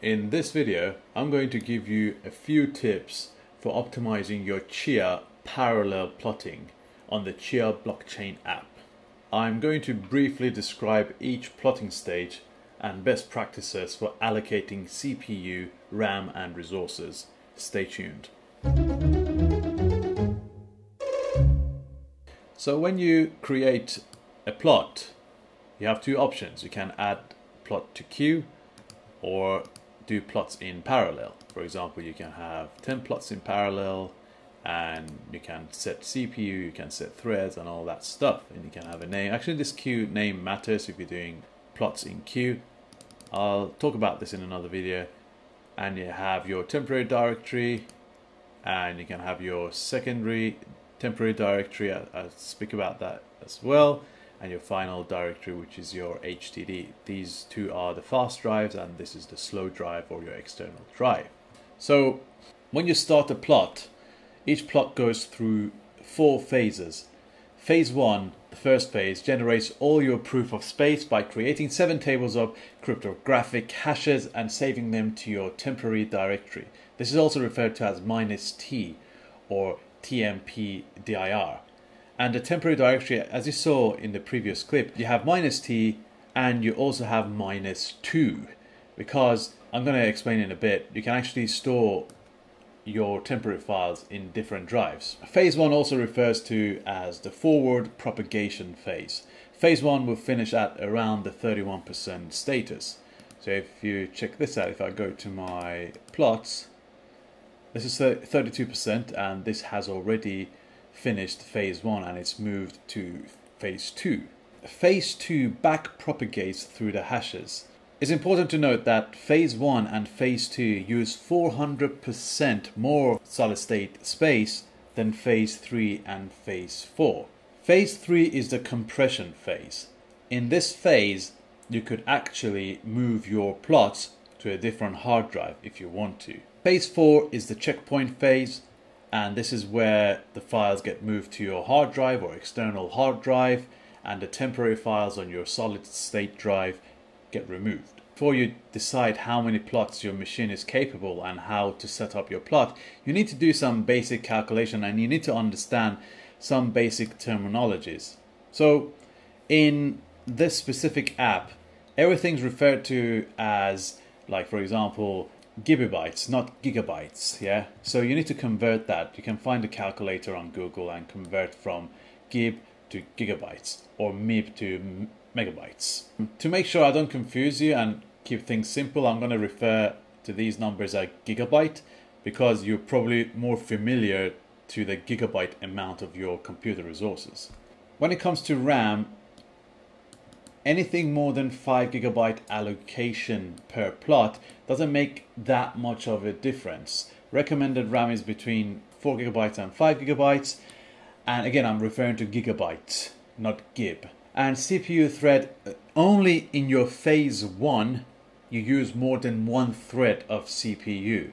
In this video, I'm going to give you a few tips for optimizing your Chia parallel plotting on the Chia blockchain app. I'm going to briefly describe each plotting stage and best practices for allocating CPU, RAM and resources. Stay tuned. So when you create a plot, you have two options. You can add plot to queue or do plots in parallel. For example, you can have 10 plots in parallel and you can set CPU, you can set threads and all that stuff. And you can have a name. Actually, this queue name matters if you're doing plots in queue. I'll talk about this in another video. And you have your temporary directory and you can have your secondary temporary directory. I'll speak about that as well and your final directory which is your HDD. These two are the fast drives and this is the slow drive or your external drive. So when you start a plot, each plot goes through four phases. Phase 1, the first phase, generates all your proof of space by creating seven tables of cryptographic hashes and saving them to your temporary directory. This is also referred to as minus T or TMP dir. And the temporary directory, as you saw in the previous clip, you have minus t and you also have minus 2 because I'm going to explain in a bit, you can actually store your temporary files in different drives. Phase 1 also refers to as the forward propagation phase. Phase 1 will finish at around the 31% status. So if you check this out, if I go to my plots, this is 32% and this has already finished phase one and it's moved to phase two. Phase two back propagates through the hashes. It's important to note that phase one and phase two use 400% more solid state space than phase three and phase four. Phase three is the compression phase. In this phase, you could actually move your plots to a different hard drive if you want to. Phase 4 is the checkpoint phase and this is where the files get moved to your hard drive or external hard drive and the temporary files on your solid state drive get removed. Before you decide how many plots your machine is capable and how to set up your plot, you need to do some basic calculation and you need to understand some basic terminologies. So in this specific app, everything's referred to as like for example gigabytes, not gigabytes. Yeah, so you need to convert that. You can find a calculator on Google and convert from gig to gigabytes or MIB to megabytes. To make sure I don't confuse you and keep things simple, I'm going to refer to these numbers as gigabyte because you're probably more familiar to the gigabyte amount of your computer resources. When it comes to RAM, anything more than 5 gigabyte allocation per plot doesn't make that much of a difference. Recommended RAM is between 4 gigabytes and 5 gigabytes. And again, I'm referring to gigabytes, not gib. And CPU thread, uh, only in your phase 1, you use more than one thread of CPU.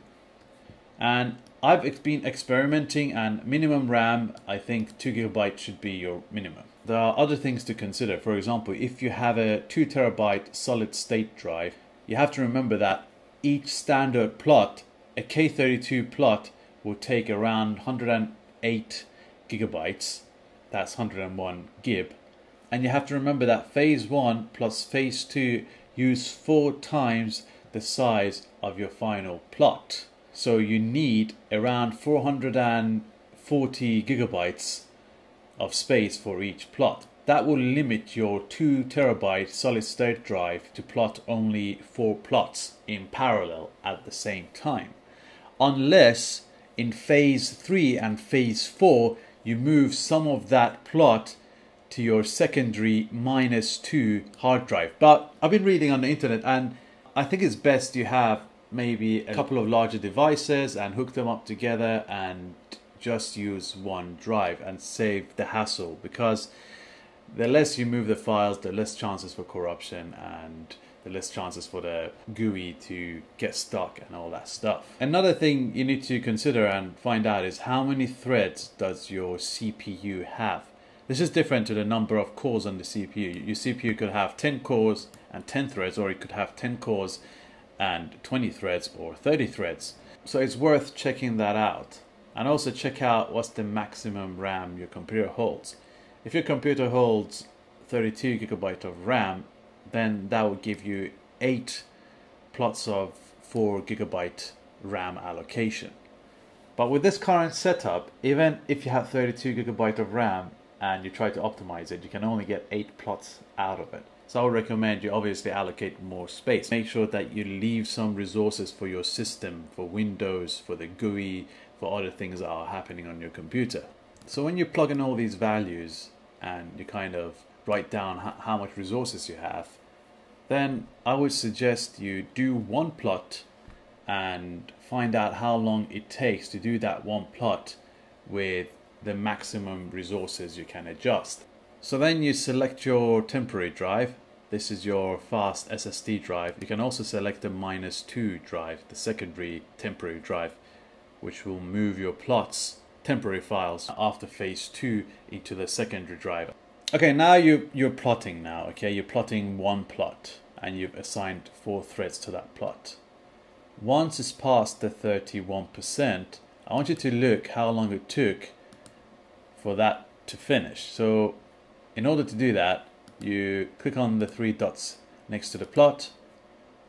And I've been experimenting and minimum RAM, I think 2 gigabytes should be your minimum. There are other things to consider. For example, if you have a 2 terabyte solid state drive, you have to remember that each standard plot, a K32 plot, will take around 108 gigabytes. That's 101 gib. And you have to remember that phase 1 plus phase 2 use four times the size of your final plot. So you need around 440 gigabytes of space for each plot. That will limit your 2 terabyte solid state drive to plot only 4 plots in parallel at the same time. Unless in phase 3 and phase 4 you move some of that plot to your secondary minus 2 hard drive. But I've been reading on the internet and I think it's best you have maybe a couple of larger devices and hook them up together and just use one drive and save the hassle because the less you move the files, the less chances for corruption and the less chances for the GUI to get stuck and all that stuff. Another thing you need to consider and find out is how many threads does your CPU have? This is different to the number of cores on the CPU. Your CPU could have 10 cores and 10 threads or it could have 10 cores and 20 threads or 30 threads. So it's worth checking that out. And also check out what's the maximum RAM your computer holds. If your computer holds 32 gigabyte of RAM, then that will give you eight plots of 4 gigabyte RAM allocation. But with this current setup, even if you have 32 gigabyte of RAM and you try to optimize it, you can only get 8 plots out of it. So I would recommend you obviously allocate more space. Make sure that you leave some resources for your system, for Windows, for the GUI, for other things that are happening on your computer. So when you plug in all these values and you kind of write down how much resources you have, then I would suggest you do one plot and find out how long it takes to do that one plot with the maximum resources you can adjust. So then you select your temporary drive. This is your fast SSD drive. You can also select the minus 2 drive, the secondary temporary drive, which will move your plots, temporary files, after phase 2 into the secondary drive. Okay, now you, you're plotting now, okay? You're plotting one plot and you've assigned four threads to that plot. Once it's past the 31%, I want you to look how long it took for that to finish. So in order to do that, you click on the three dots next to the plot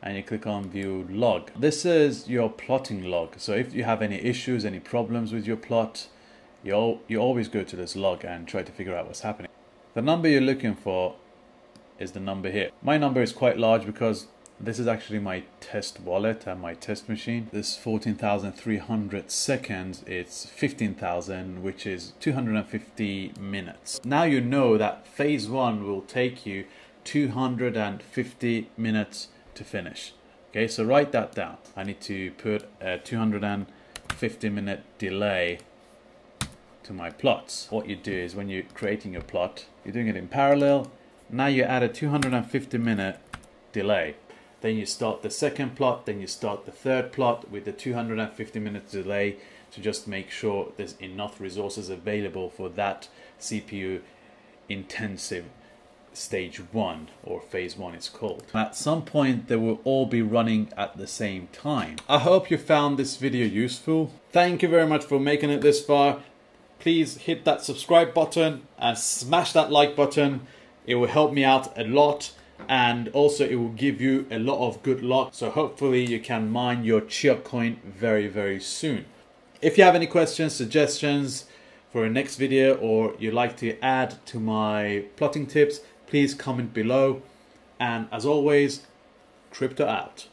and you click on view log. This is your plotting log. So if you have any issues, any problems with your plot, you, you always go to this log and try to figure out what's happening. The number you're looking for is the number here. My number is quite large because this is actually my test wallet and my test machine. This 14,300 seconds, it's 15,000, which is 250 minutes. Now you know that phase one will take you 250 minutes to finish. Okay, so write that down. I need to put a 250 minute delay to my plots. What you do is when you're creating your plot, you're doing it in parallel. Now you add a 250 minute delay then you start the second plot, then you start the third plot with the 250 minutes delay to just make sure there's enough resources available for that CPU intensive stage one or phase one it's called. At some point they will all be running at the same time. I hope you found this video useful. Thank you very much for making it this far. Please hit that subscribe button and smash that like button. It will help me out a lot and also it will give you a lot of good luck. So hopefully you can mine your chia coin very very soon. If you have any questions suggestions for a next video or you'd like to add to my plotting tips please comment below. And as always crypto out